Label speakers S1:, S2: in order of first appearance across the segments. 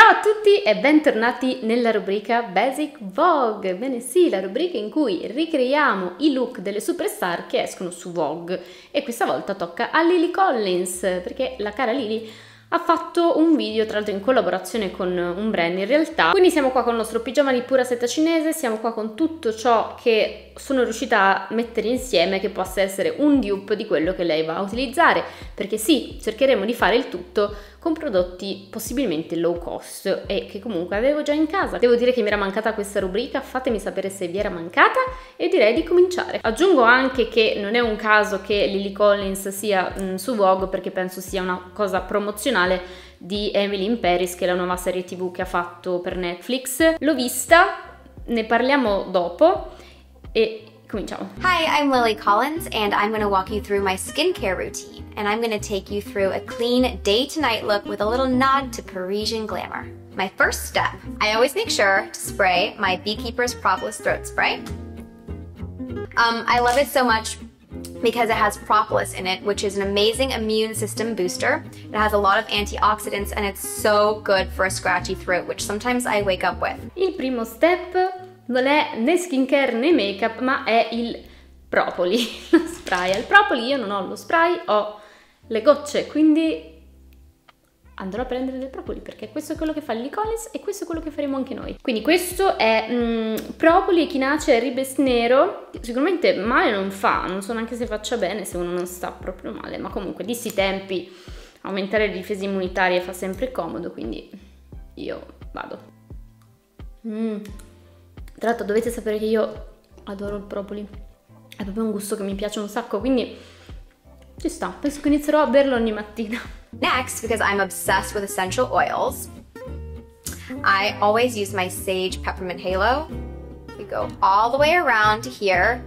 S1: Ciao a tutti e bentornati nella rubrica Basic Vogue. Bene sì, la rubrica in cui ricreiamo i look delle superstar che escono su Vogue. E questa volta tocca a Lily Collins perché la cara Lily ha fatto un video tra l'altro in collaborazione con un brand in realtà. Quindi siamo qua con il nostro pigiama di pura seta cinese siamo qua con tutto ciò che sono riuscita a mettere insieme che possa essere un dupe di quello che lei va a utilizzare. Perché sì cercheremo di fare il tutto con prodotti possibilmente low cost e che comunque avevo già in casa. Devo dire che mi era mancata questa rubrica, fatemi sapere se vi era mancata e direi di cominciare. Aggiungo anche che non è un caso che Lily Collins sia mh, mm, su Vogue perché penso sia una cosa promozionale di Emily in Paris che è la nuova serie tv che ha fatto per Netflix. L'ho vista, ne parliamo dopo e
S2: Hi, I'm Lily Collins and I'm going to walk you through my skincare routine. and I'm gonna take you through a clean day to night look with a little nod to Parisian glamour. My first step, I always make sure to spray my Beekeeper's Propolis Throat Spray. Um, I love it so much because it has propolis in it, which is an amazing immune system booster. It has a lot of antioxidants and it's so good for a scratchy throat, which sometimes I wake up with.
S1: Il primo step non è né skincare né makeup, ma è il propoli, lo spray. Al propoli io non ho lo spray, ho le gocce, quindi andrò a prendere del propoli perché questo è quello che fa Lily Collins e questo è quello che faremo anche noi. Quindi questo è mm, propoli, echinace e ribes nero, sicuramente male non fa, non so neanche se faccia bene se uno non sta proprio male, ma comunque di sti tempi aumentare le difese immunitarie fa sempre comodo, quindi io vado. Mm. Tra l'altro dovete sapere che io adoro il propoli, è proprio un gusto che mi piace un sacco, quindi Ci sta, penso che inizierò a berlo ogni mattina.
S2: Next, because I'm obsessed with essential oils, I always use my Sage Peppermint Halo. We go all the way around to here,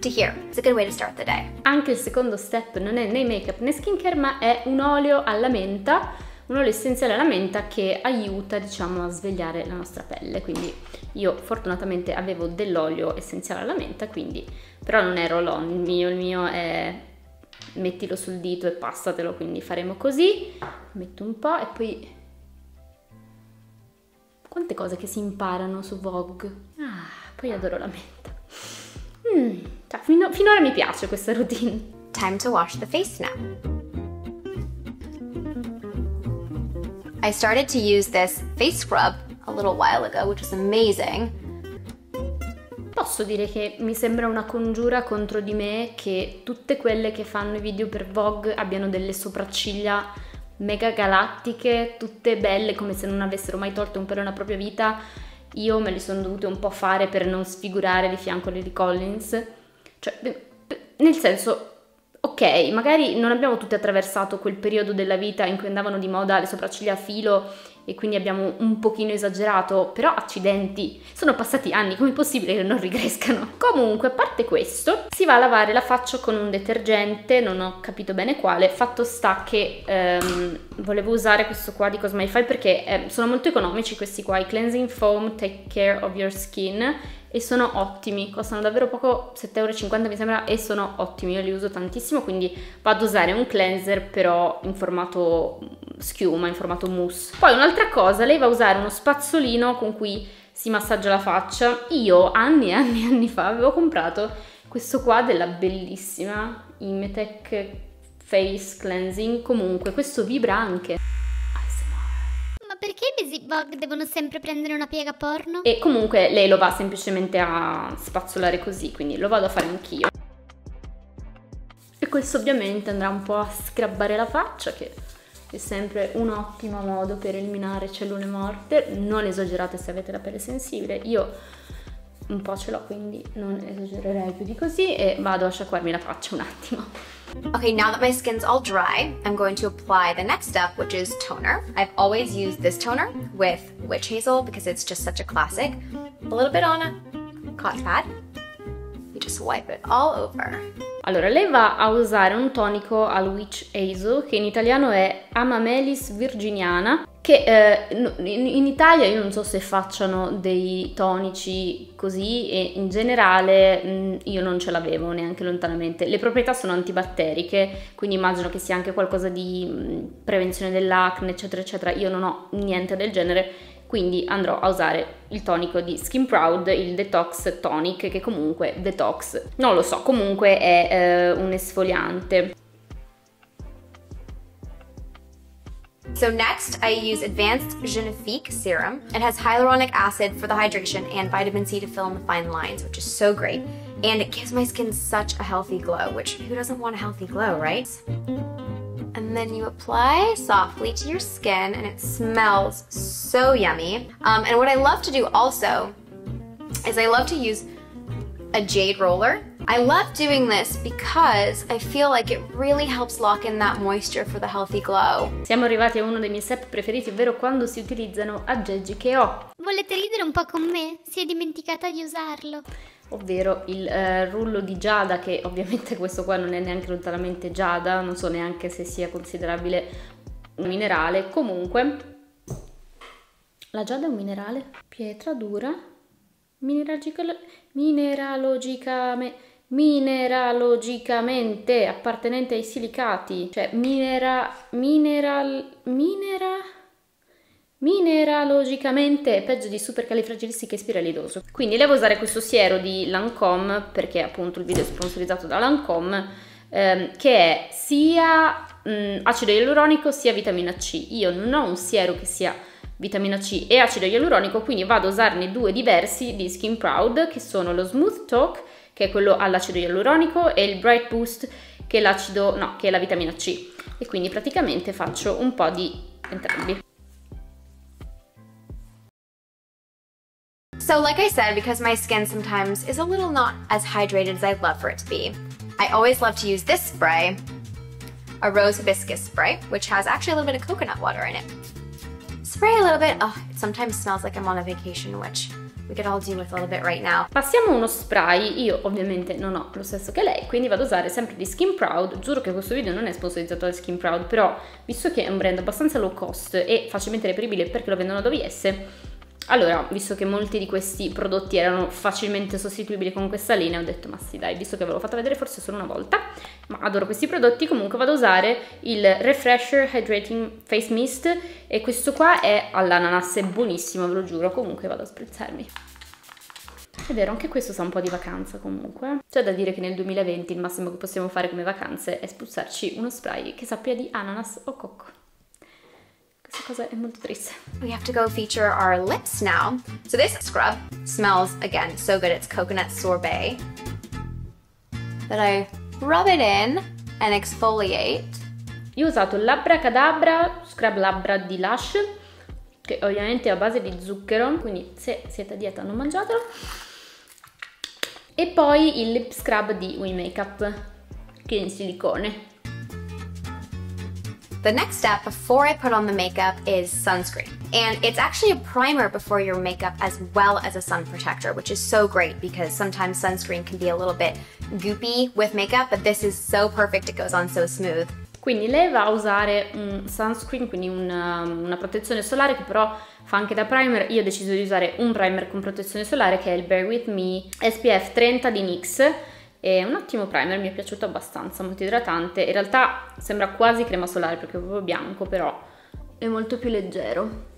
S2: to here. It's a good way to start the day.
S1: Anche il secondo step non è né make-up né skincare, ma è un olio alla menta, un olio essenziale alla menta che aiuta, diciamo, a svegliare la nostra pelle. Quindi io fortunatamente avevo dell'olio essenziale alla menta, quindi però non è roll-on, il mio, il mio è mettilo sul dito e passatelo, quindi faremo così, metto un po' e poi... Quante cose che si imparano su Vogue. Ah, poi adoro la menta. Mm, cioè, fino, finora mi piace questa routine.
S2: Time to wash the face now. I started to use this face scrub a little while ago, which was amazing.
S1: Posso dire che mi sembra una congiura contro di me che tutte quelle che fanno i video per Vogue abbiano delle sopracciglia mega galattiche, tutte belle come se non avessero mai tolto un pelo nella propria vita. Io me li sono dovute un po' fare per non sfigurare di fianco Lily Collins. Cioè, nel senso, ok, magari non abbiamo tutti attraversato quel periodo della vita in cui andavano di moda le sopracciglia a filo e quindi abbiamo un pochino esagerato, però accidenti, sono passati anni, com'è possibile che non rigrescano? Comunque, a parte questo, si va a lavare la faccia con un detergente, non ho capito bene quale, fatto sta che ehm, volevo usare questo qua di Cosmify perché eh, sono molto economici questi qua, i Cleansing Foam Take Care of Your Skin e sono ottimi, costano davvero poco, 7,50 euro mi sembra e sono ottimi, io li uso tantissimo quindi vado a usare un cleanser però in formato schiuma, in formato mousse. Poi un'altra cosa, lei va a usare uno spazzolino con cui si massaggia la faccia. Io anni e anni e anni fa avevo comprato questo qua della bellissima Imetec Face Cleansing, comunque questo vibra anche
S3: Bug devono sempre prendere una piega porno?
S1: E comunque lei lo va semplicemente a spazzolare così, quindi lo vado a fare anch'io. E questo ovviamente andrà un po' a scrabbare la faccia, che è sempre un ottimo modo per eliminare cellule morte. Non esagerate se avete la pelle sensibile. Io un po' ce l'ho, quindi non esagererei più di così e vado a sciacquarmi la faccia un attimo.
S2: Okay, now that my skin's all dry, I'm going to apply the next step, which is toner. I've always used this toner with witch hazel because it's just such a classic. A little bit on a cotton pad. You just wipe it all over.
S1: Allora, lei va a usare un tonico al witch hazel che in italiano è Amamelis virginiana che eh, in Italia io non so se facciano dei tonici così e in generale mh, io non ce l'avevo neanche lontanamente. Le proprietà sono antibatteriche, quindi immagino che sia anche qualcosa di mh, prevenzione dell'acne, eccetera, eccetera. Io non ho niente del genere, quindi andrò a usare il tonico di Skin Proud, il Detox Tonic, che comunque detox, non lo so, comunque è eh, un esfoliante.
S2: So next, I use Advanced Genifique Serum. It has hyaluronic acid for the hydration and vitamin C to fill in the fine lines, which is so great. And it gives my skin such a healthy glow, which who doesn't want a healthy glow, right? And then you apply softly to your skin and it smells so yummy. Um, and what I love to do also is I love to use a jade roller I love doing this because I feel like it really helps lock in that moisture for the healthy glow.
S1: Siamo arrivati a uno dei miei step preferiti, ovvero quando si utilizzano aggeggi che ho.
S3: Volete ridere un po' con me? Si è dimenticata di usarlo.
S1: Ovvero il uh, rullo di giada, che ovviamente questo qua non è neanche lontanamente giada, non so neanche se sia considerabile un minerale. Comunque, la giada è un minerale? Pietra dura? Mineralogicamente mineralogicamente appartenente ai silicati, cioè minera, mineral, minera, mineralogicamente peggio di supercalifragilistiche spiralidoso. Quindi devo usare questo siero di Lancome, perché appunto il video è sponsorizzato da Lancome, ehm, che è sia mh, acido ialuronico sia vitamina C. Io non ho un siero che sia vitamina C e acido ialuronico, quindi vado a usarne due diversi di Skin Proud, che sono lo Smooth Talk che è quello all'acido ialuronico, e il Bright Boost, che è no, che è la vitamina C. E quindi praticamente faccio un po' di entrambi.
S2: So like I said, because my skin sometimes is a little not as hydrated as I'd love for it to be, I always love to use this spray, a rose hibiscus spray, which has actually a little bit of coconut water in it. Spray a little bit, oh, it sometimes smells like I'm on a vacation, which we could all do with a little bit right now.
S1: Passiamo a uno spray, io ovviamente non ho lo stesso che lei, quindi vado a usare sempre di Skin Proud, giuro che questo video non è sponsorizzato da Skin Proud, però visto che è un brand abbastanza low cost e facilmente reperibile perché lo vendono da OVS, allora, visto che molti di questi prodotti erano facilmente sostituibili con questa linea, ho detto ma sì dai, visto che ve l'ho fatta vedere forse solo una volta, ma adoro questi prodotti, comunque vado a usare il Refresher Hydrating Face Mist e questo qua è all'ananas, è buonissimo, ve lo giuro, comunque vado a sprezzarmi. È vero, anche questo sa un po' di vacanza comunque. C'è da dire che nel 2020 il massimo che possiamo fare come vacanze è spruzzarci uno spray che sappia di ananas o cocco. Questa cosa è molto triste.
S2: We have to go feature our lips now. So this scrub smells, again, so good. It's coconut sorbet. That I rub it in and exfoliate.
S1: Io ho usato l'Abbra Cadabra Scrub Labbra di Lush, che ovviamente è a base di zucchero, quindi se siete a dieta non mangiatelo. E poi il lip scrub di We Makeup, che è in silicone.
S2: The next step before I put on the makeup is sunscreen. And it's actually a primer before your makeup as well as a sun protector, which is so great because sometimes sunscreen can be a little bit goopy with makeup, but this is so perfect, it goes on so smooth.
S1: Quindi lei va a usare un sunscreen, quindi una, una protezione solare che però fa anche da primer. Io ho deciso di usare un primer con protezione solare che è il Bear With Me SPF 30 di NYX è un ottimo primer, mi è piaciuto abbastanza, molto idratante. In realtà sembra quasi crema solare perché è proprio bianco, però è molto più leggero.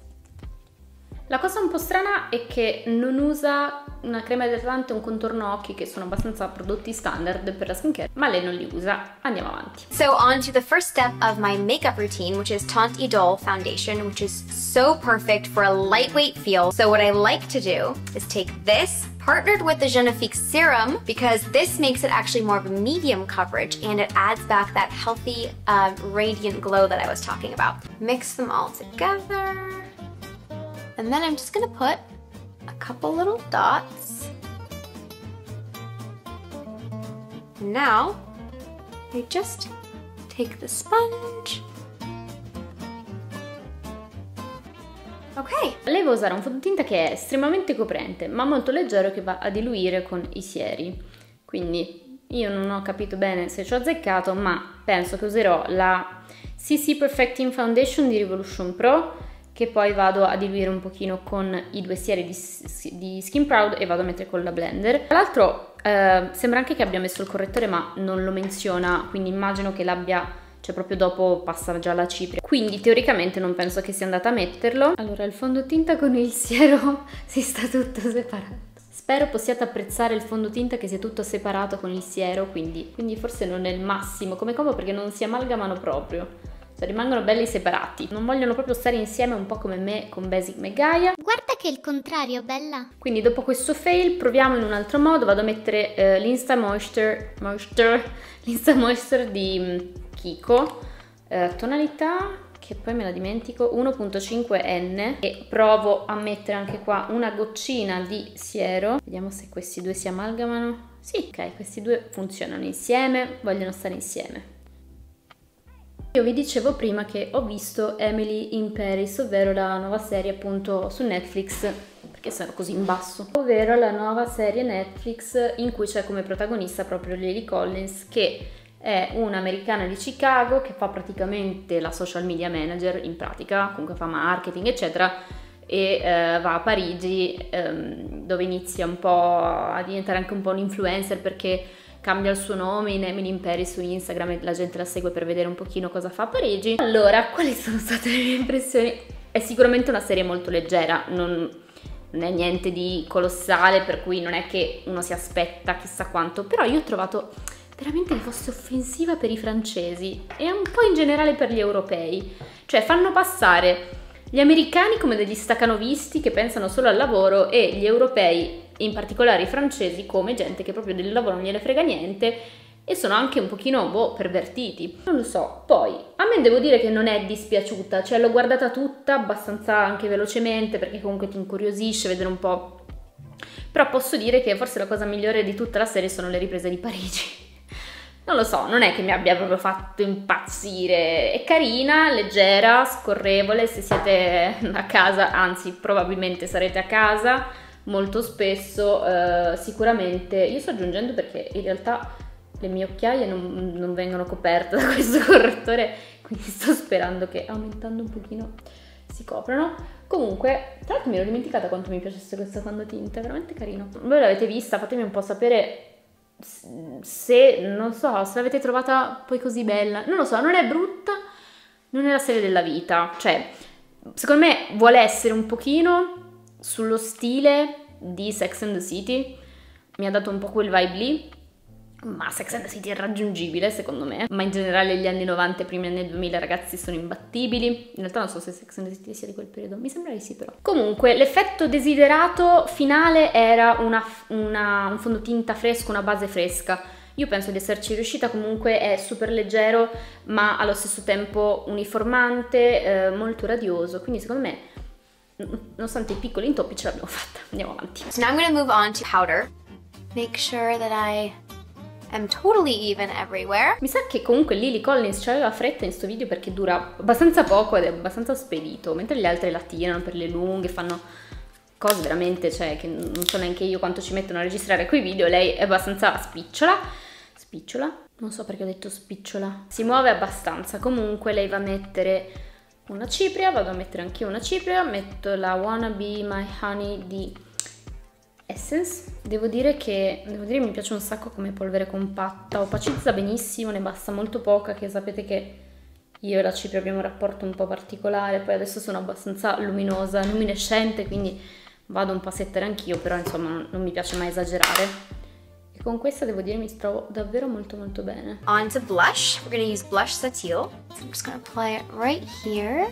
S1: La cosa un po' strana è che non usa una crema idratante e un contorno occhi che sono abbastanza prodotti standard per la skincare, ma lei non li usa. Andiamo avanti.
S2: So on to the first step of my makeup routine, which is Tante Idole foundation, which is so perfect for a lightweight feel. So what I like to do is take this partnered with the Genifique serum because this makes it actually more of a medium coverage and it adds back that healthy, uh, radiant glow that I was talking about. Mix them all together. And then I'm just gonna put a couple little dots. Now I just take the sponge. Ok.
S1: Lei va a usare un fondotinta che è estremamente coprente, ma molto leggero che va a diluire con i sieri. Quindi io non ho capito bene se ci ho azzeccato, ma penso che userò la CC Perfecting Foundation di Revolution Pro che poi vado a diluire un pochino con i due sieri di, di Skin Proud e vado a mettere con la blender. Tra l'altro eh, sembra anche che abbia messo il correttore ma non lo menziona, quindi immagino che l'abbia cioè proprio dopo passa già la cipria. Quindi teoricamente non penso che sia andata a metterlo. Allora il fondotinta con il siero si sta tutto separato. Spero possiate apprezzare il fondotinta che sia tutto separato con il siero, quindi, quindi forse non è il massimo come combo perché non si amalgamano proprio. Cioè rimangono belli separati. Non vogliono proprio stare insieme un po' come me con Basic Megaia.
S3: Guarda che è il contrario, bella.
S1: Quindi dopo questo fail proviamo in un altro modo. Vado a mettere eh, l'Insta Moisture, Moisture, l'Insta Moisture di mm, Kiko, eh, tonalità che poi me la dimentico, 1.5N e provo a mettere anche qua una goccina di siero. Vediamo se questi due si amalgamano. Sì, ok, questi due funzionano insieme, vogliono stare insieme. Io vi dicevo prima che ho visto Emily in Paris, ovvero la nuova serie appunto su Netflix, perché sono così in basso, ovvero la nuova serie Netflix in cui c'è come protagonista proprio Lily Collins che è un'americana di Chicago che fa praticamente la social media manager in pratica, comunque fa marketing eccetera e eh, va a Parigi ehm, dove inizia un po' a diventare anche un po' un influencer perché cambia il suo nome in Emily in Paris su Instagram e la gente la segue per vedere un pochino cosa fa a Parigi. Allora, quali sono state le mie impressioni? È sicuramente una serie molto leggera, non, non è niente di colossale per cui non è che uno si aspetta chissà quanto, però io ho trovato veramente che fosse offensiva per i francesi e un po' in generale per gli europei. Cioè fanno passare gli americani come degli stacanovisti che pensano solo al lavoro e gli europei, in particolare i francesi, come gente che proprio del lavoro non gliene frega niente e sono anche un pochino boh, pervertiti. Non lo so. Poi, a me devo dire che non è dispiaciuta, cioè l'ho guardata tutta abbastanza anche velocemente perché comunque ti incuriosisce vedere un po'. Però posso dire che forse la cosa migliore di tutta la serie sono le riprese di Parigi non lo so, non è che mi abbia proprio fatto impazzire. È carina, leggera, scorrevole, se siete a casa, anzi probabilmente sarete a casa molto spesso, eh, sicuramente. Io sto aggiungendo perché in realtà le mie occhiaie non, non vengono coperte da questo correttore, quindi sto sperando che aumentando un pochino si coprano. Comunque, tra l'altro mi ero dimenticata quanto mi piacesse questo fondotinta, è veramente carino. Voi l'avete vista, fatemi un po' sapere se, non so, se l'avete trovata poi così bella, non lo so, non è brutta, non è la serie della vita, cioè, secondo me vuole essere un pochino sullo stile di Sex and the City, mi ha dato un po' quel vibe lì, ma Sex and the City è raggiungibile secondo me, ma in generale gli anni 90 e i primi anni 2000 ragazzi sono imbattibili, in realtà non so se Sex and the City sia di quel periodo, mi sembra di sì però. Comunque l'effetto desiderato finale era una, una, un fondotinta fresco, una base fresca, io penso di esserci riuscita, comunque è super leggero ma allo stesso tempo uniformante, eh, molto radioso, quindi secondo me nonostante i piccoli intoppi ce l'abbiamo fatta, andiamo avanti.
S2: So now I'm gonna move on to powder. Make sure that I I'm totally even everywhere.
S1: Mi sa che comunque Lily Collins aveva fretta in questo video perché dura abbastanza poco ed è abbastanza spedito, mentre gli altri la tirano per le lunghe, fanno cose veramente, cioè che non so neanche io quanto ci mettono a registrare quei video, lei è abbastanza spicciola, spicciola, non so perché ho detto spicciola, si muove abbastanza, comunque lei va a mettere una cipria, vado a mettere anche io una cipria, metto la Wanna Be My Honey di Essence. Devo dire che devo dire, mi piace un sacco come polvere compatta, opacizza benissimo, ne basta molto poca, che sapete che io e la cipria abbiamo un rapporto un po' particolare, poi adesso sono abbastanza luminosa, luminescente, quindi vado un po' a settere anch'io, però insomma non, non mi piace mai esagerare. E con questa devo dire mi trovo davvero molto molto bene.
S2: On to blush. We're gonna use blush Satil. So I'm just gonna apply it right here.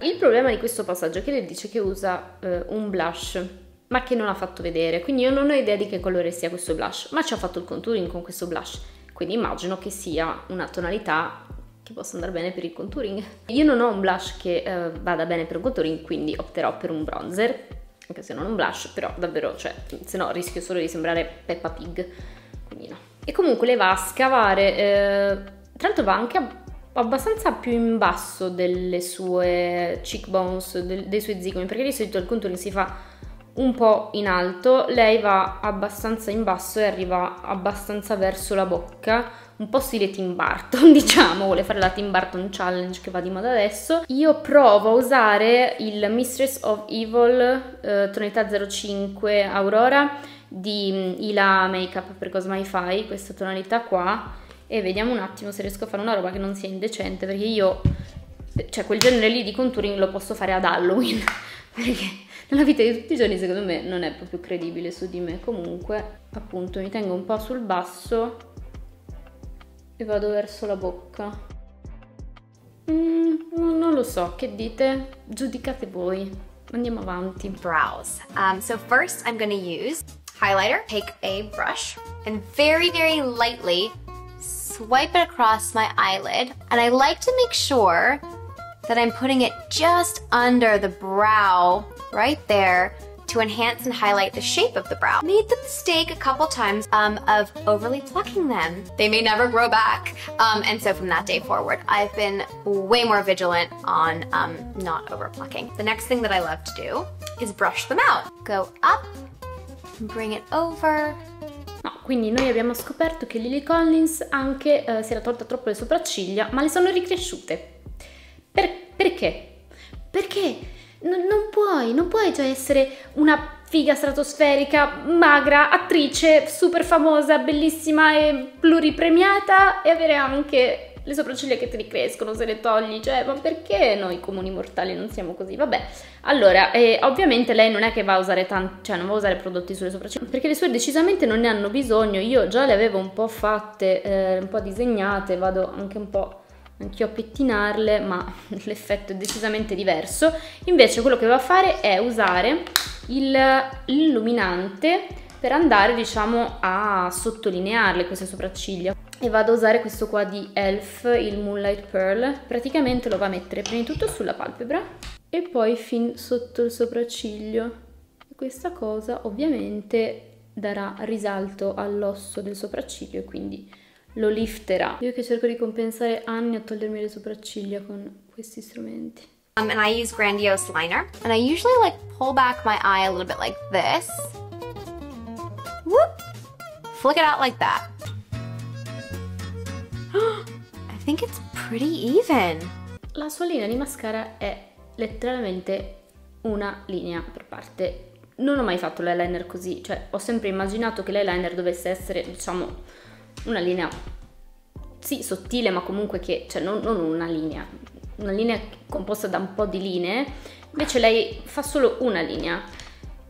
S1: Il problema di questo passaggio è che lei dice che usa eh, un blush ma che non ha fatto vedere, quindi io non ho idea di che colore sia questo blush, ma ci ha fatto il contouring con questo blush, quindi immagino che sia una tonalità che possa andare bene per il contouring. Io non ho un blush che eh, vada bene per un contouring, quindi opterò per un bronzer, anche se non un blush, però davvero, cioè, se no rischio solo di sembrare Peppa Pig, quindi no. E comunque le va a scavare, eh, tra l'altro va anche abbastanza più in basso delle sue cheekbones, dei suoi zigomi, perché di solito il contouring si fa un po' in alto, lei va abbastanza in basso e arriva abbastanza verso la bocca, un po' stile Tim Burton, diciamo, vuole fare la Tim Burton Challenge che va di moda adesso. Io provo a usare il Mistress of Evil eh, tonalità 05 Aurora di mm, Ila Makeup per Cosmai Fai, questa tonalità qua, e vediamo un attimo se riesco a fare una roba che non sia indecente, perché io, cioè quel genere lì di contouring lo posso fare ad Halloween, perché nella vita di tutti i giorni secondo me non è proprio credibile su di me. Comunque, appunto, mi tengo un po' sul basso e vado verso la bocca. Mm, non lo so, che dite? Giudicate voi. Andiamo avanti.
S2: Brows. Um, so first I'm gonna use highlighter. Take a brush and very, very lightly swipe it across my eyelid. And I like to make sure that I'm putting it just under the brow, right there, to enhance and highlight the shape of the brow. Made the mistake a couple times um, of overly plucking them. They may never grow back. Um, and so from that day forward, I've been way more vigilant on um, not over plucking. The next thing that I love to do is brush them out. Go up, bring it over,
S1: No, quindi noi abbiamo scoperto che Lily Collins anche eh, si era tolta troppo le sopracciglia, ma le sono ricresciute. Per, perché? Perché non, non puoi, non puoi già essere una figa stratosferica, magra, attrice, super famosa, bellissima e pluripremiata e avere anche le sopracciglia che ti ricrescono se le togli, cioè ma perché noi comuni mortali non siamo così? Vabbè, allora, eh, ovviamente lei non è che va a usare tanti, cioè non va a usare prodotti sulle sopracciglia, perché le sue decisamente non ne hanno bisogno, io già le avevo un po' fatte, eh, un po' disegnate, vado anche un po' anch'io a pettinarle, ma l'effetto è decisamente diverso. Invece quello che va a fare è usare l'illuminante per andare, diciamo, a sottolinearle queste sopracciglia. E vado a usare questo qua di ELF, il Moonlight Pearl. Praticamente lo va a mettere prima di tutto sulla palpebra e poi fin sotto il sopracciglio. Questa cosa ovviamente darà risalto all'osso del sopracciglio e quindi lo lifterà. Io che cerco di compensare anni a togliermi le sopracciglia con questi strumenti.
S2: Um, and I use Grandiose Liner. And I usually like pull back my eye a little bit like this. Whoop! Flick it out like that. I think it's pretty even.
S1: La sua linea di mascara è letteralmente una linea per parte. Non ho mai fatto l'eyeliner così, cioè ho sempre immaginato che l'eyeliner dovesse essere, diciamo, una linea, sì, sottile, ma comunque che, cioè non, non una linea, una linea composta da un po' di linee, invece lei fa solo una linea.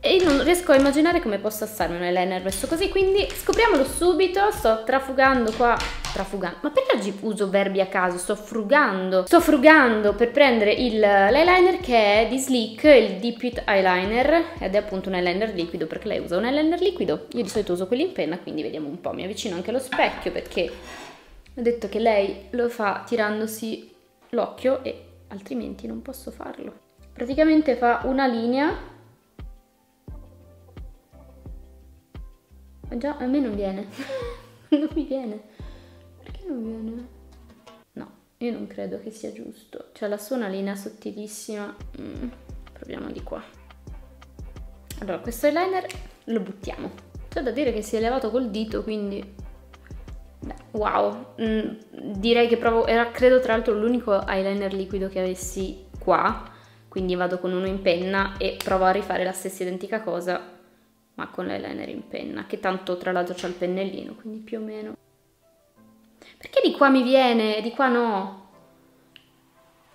S1: E non riesco a immaginare come possa starmi un eyeliner messo così, quindi scopriamolo subito, sto trafugando qua, trafugando, ma perché oggi uso verbi a caso? Sto frugando, sto frugando per prendere l'eyeliner che è di Sleek, il Deep It Eyeliner, ed è appunto un eyeliner liquido perché lei usa un eyeliner liquido, io di solito uso quelli in penna, quindi vediamo un po', mi avvicino anche allo specchio perché ho detto che lei lo fa tirandosi l'occhio e altrimenti non posso farlo. Praticamente fa una linea Già, a me non viene. non mi viene. Perché non viene? No, io non credo che sia giusto. Cioè, la sua una linea sottilissima. Mm, proviamo di qua. Allora, questo eyeliner lo buttiamo. C'è da dire che si è levato col dito, quindi... Beh, wow. Mm, direi che provo... Era, credo, tra l'altro, l'unico eyeliner liquido che avessi qua. Quindi vado con uno in penna e provo a rifare la stessa identica cosa ma con l'eyeliner in penna, che tanto tra l'altro c'ha il pennellino, quindi più o meno. Perché di qua mi viene e di qua no?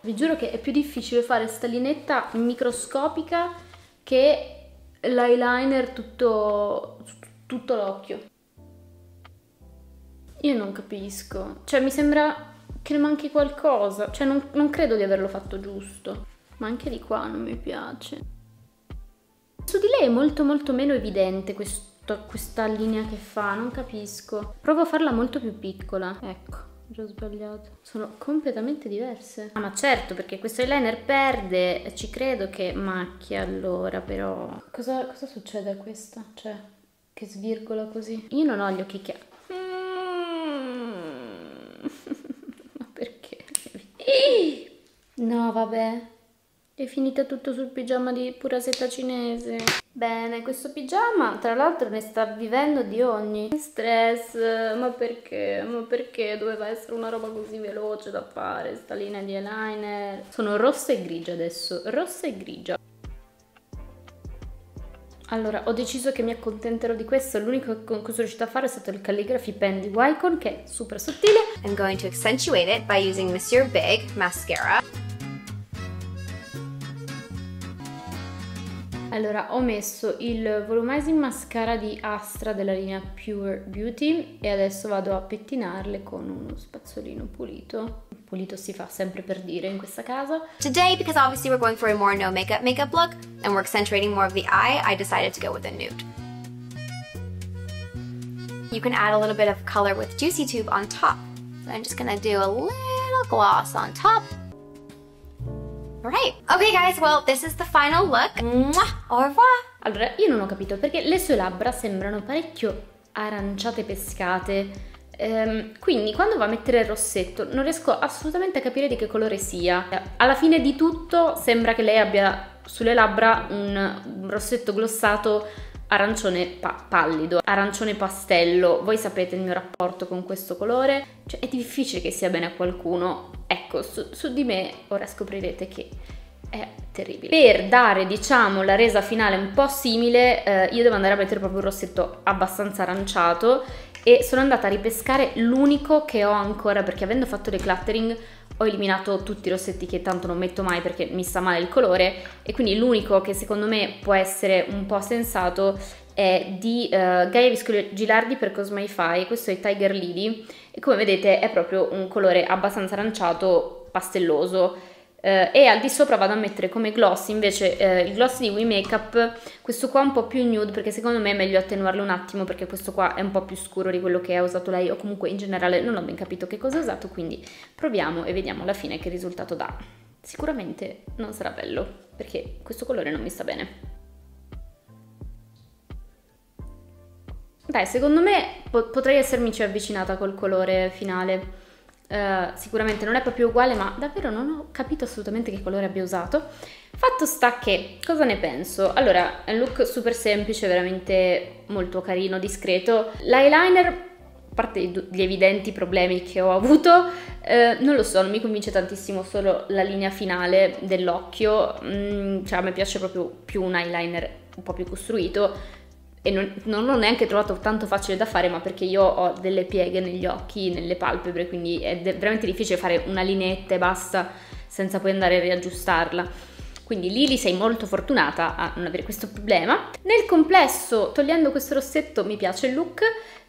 S1: Vi giuro che è più difficile fare sta linetta microscopica che l'eyeliner tutto, tutto l'occhio. Io non capisco, cioè mi sembra che manchi qualcosa, cioè non, non credo di averlo fatto giusto, ma anche di qua non mi piace. Su di lei è molto molto meno evidente questo, questa linea che fa, non capisco. Provo a farla molto più piccola. Ecco, ho già sbagliato. Sono completamente diverse. Ah, ma certo, perché questo eyeliner perde, ci credo che macchia allora, però... Cosa, cosa succede a questa? Cioè, che svirgola così? Io non ho gli occhi chiari. ma perché? No, vabbè. È finito tutto sul pigiama di pura seta cinese. Bene, questo pigiama tra l'altro ne sta vivendo di ogni stress. Ma perché? Ma perché doveva essere una roba così veloce da fare? Sta linea di eyeliner. Sono rossa e grigia adesso, rossa e grigia. Allora, ho deciso che mi accontenterò di questo, l'unico che sono riuscita a fare è stato il Calligraphy Pen di Wycon, che è super sottile.
S2: I'm going to accentuate it by using Monsieur Big Mascara.
S1: Allora, ho messo il Volumizing Mascara di Astra della linea Pure Beauty e adesso vado a pettinarle con uno spazzolino pulito. Pulito si fa sempre per dire in questa casa.
S2: Today, because obviously we're going for a more no makeup makeup look and we're accentuating more of the eye, I decided to go with a nude. You can add a little bit of color with Juicy Tube on top. So I'm just gonna do a little gloss on top. Alright, okay guys, well this is the final look. Mwah! Au revoir!
S1: Allora, io non ho capito perché le sue labbra sembrano parecchio aranciate pescate. Ehm, quindi quando va a mettere il rossetto non riesco assolutamente a capire di che colore sia. Alla fine di tutto sembra che lei abbia sulle labbra un rossetto glossato arancione pa pallido, arancione pastello. Voi sapete il mio rapporto con questo colore, cioè è difficile che sia bene a qualcuno. Ecco, su, su di me ora scoprirete che è terribile. Per dare, diciamo, la resa finale un po' simile, eh, io devo andare a mettere proprio un rossetto abbastanza aranciato e sono andata a ripescare l'unico che ho ancora perché avendo fatto decluttering ho eliminato tutti i rossetti che tanto non metto mai perché mi sta male il colore. E quindi l'unico che secondo me può essere un po' sensato è di uh, Gaia Viscolo Gilardi per Cosmify, questo è Tiger Lily. E come vedete è proprio un colore abbastanza aranciato, pastelloso Uh, e al di sopra vado a mettere come gloss invece uh, il gloss di We Makeup, questo qua un po' più nude perché secondo me è meglio attenuarlo un attimo perché questo qua è un po' più scuro di quello che ha usato lei o comunque in generale non ho ben capito che cosa ha usato quindi proviamo e vediamo alla fine che risultato dà. Sicuramente non sarà bello perché questo colore non mi sta bene. Dai, secondo me po potrei essermici avvicinata col colore finale. Uh, sicuramente non è proprio uguale, ma davvero non ho capito assolutamente che colore abbia usato. Fatto sta che, cosa ne penso? Allora, è un look super semplice, veramente molto carino, discreto. L'eyeliner, a parte gli evidenti problemi che ho avuto, eh, non lo so, non mi convince tantissimo solo la linea finale dell'occhio. Mm, cioè, a me piace proprio più un eyeliner un po' più costruito e non, non l'ho neanche trovato tanto facile da fare, ma perché io ho delle pieghe negli occhi, nelle palpebre, quindi è veramente difficile fare una lineetta e basta senza poi andare a riaggiustarla. Quindi Lili sei molto fortunata a non avere questo problema. Nel complesso, togliendo questo rossetto, mi piace il look.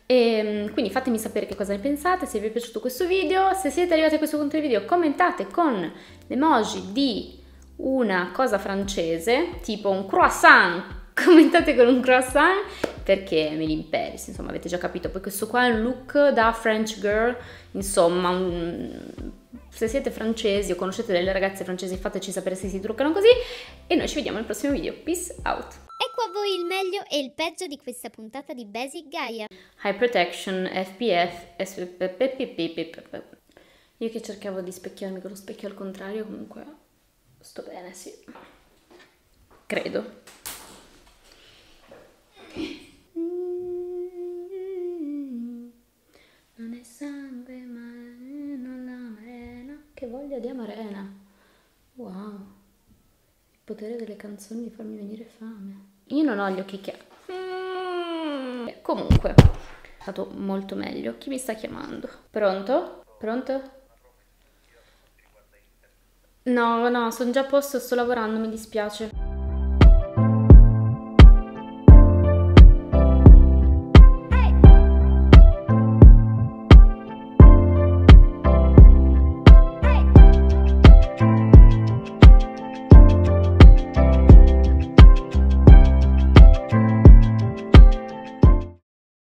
S1: E ehm, quindi fatemi sapere che cosa ne pensate, se vi è piaciuto questo video, se siete arrivati a questo punto di video commentate con l'emoji di una cosa francese, tipo un croissant commentate con un croissant perché me li imperis, insomma avete già capito, poi questo qua è un look da French girl, insomma un... se siete francesi o conoscete delle ragazze francesi fateci sapere se si truccano così e noi ci vediamo nel prossimo video, peace out!
S3: Ecco a voi il meglio e il peggio di questa puntata di Basic Gaia.
S1: High Protection, FPF, SPPPPPP. Io che cercavo di specchiarmi con lo specchio al contrario, comunque sto bene, sì. Credo. Non è sangue ma non l'amarena. Che voglia di amarena. Wow. Il potere delle canzoni di farmi venire fame. Io non ho gli occhi chiari. Mm. Comunque, è stato molto meglio. Chi mi sta chiamando? Pronto? Pronto? No, no, sono già a posto, sto lavorando, mi dispiace.